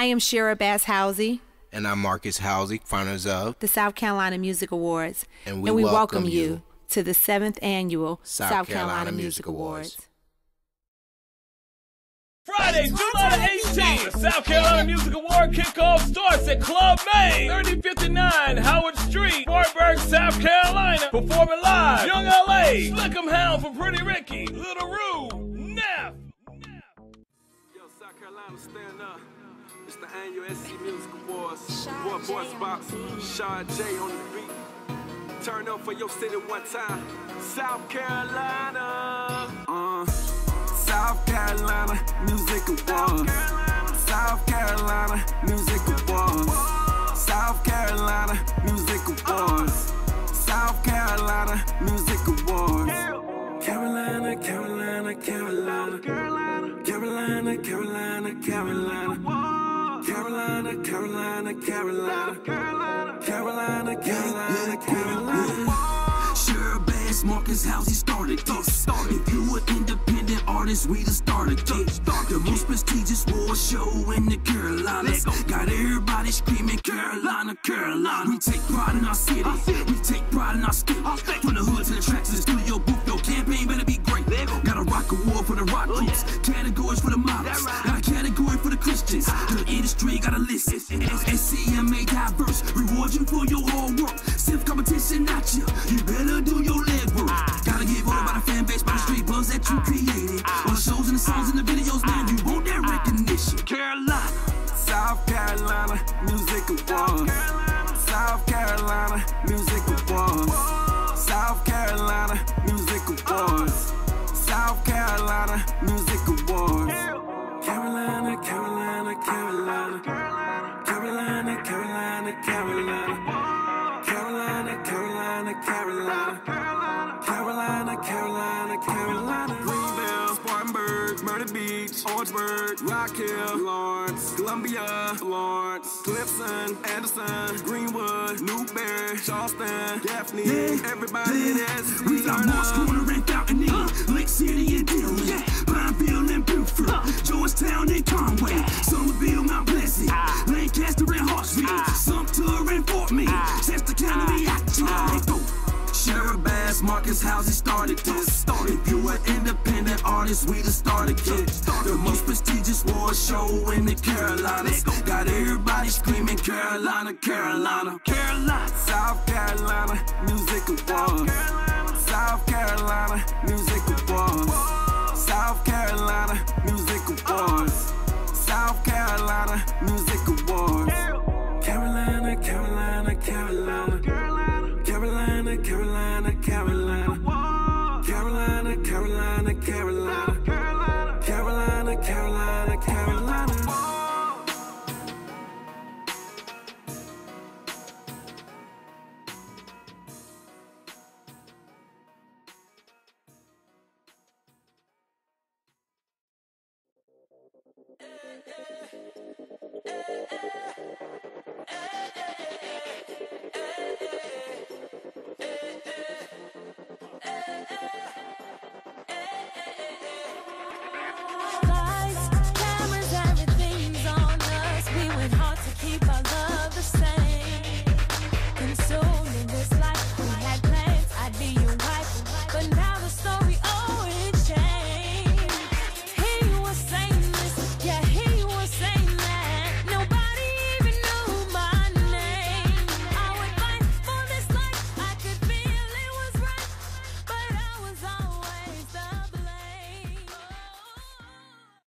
I am Shira Bass Housey. And I'm Marcus Housey, founders of the South Carolina Music Awards. And we, and we welcome, welcome you, you to the seventh annual South, South Carolina, Carolina, Music, Awards. Awards. Friday, July 18th, the South Carolina Music Award kickoff starts at Club Maine, 3059 Howard Street, Wartburg, South Carolina. Performing live, Yung LA, Slickum Hound from Pretty Ricky, Lil Ru, Neff. Yo, South Carolina, stand up. It's the annual SC Music Awards. Boy, Boys Box, Shaw J on the beat. Turn up for your city one time. South Carolina. Uh. South Carolina Music Awards. South Carolina Music Awards. South Carolina Music Awards. South Carolina Music Awards. Carolina, Carolina, Carolina. Carolina, Carolina, Carolina, Carolina. Carolina, Carolina, Carolina. Carolina, Carolina. Sure, Bass Marcus Housey started this. If you were independent artist, we the starter kit. The most prestigious war show in the Carolinas. Got everybody screaming Carolina, Carolina. We take pride in our city. We take pride in our state. From the hood to the tracks to the studio booth, your campaign better be great. Got a rock award for the rock groups. Categories for the models. Got a category for the Christians. Reward you for your hard work. Stiff competition, not you. You better do your legwork. Gotta give all about the fan base, by the street buzz that you created. All the shows and the songs and the videos, man, you want that recognition. Carolina, South Carolina, music awards. South Carolina, music awards. South Carolina, music awards. South Carolina, music awards. Carolina, Carolina, Carolina. Carolina, Carolina, Carolina. Carolina, Carolina, Carolina. Carolina, Carolina, Carolina. Myrtle Beach, Orangeburg, Rock Hill, Lawrence, Columbia, Florence, Clemson, Anderson, Greenwood, Newberry, Charleston, yeah. everybody there. We got Morse Marcus Housey started this. Started. If you an independent artist, we the starter kid. The most prestigious war show in the Carolinas. Got everybody screaming Carolina, Carolina. Carolina. South Carolina, music awards. Carolina. South Carolina, music awards. South Carolina, music awards. South Carolina, music awards. Carolina, Carolina, Carolina. Carolina, Carolina, Carolina, Carolina, Carolina,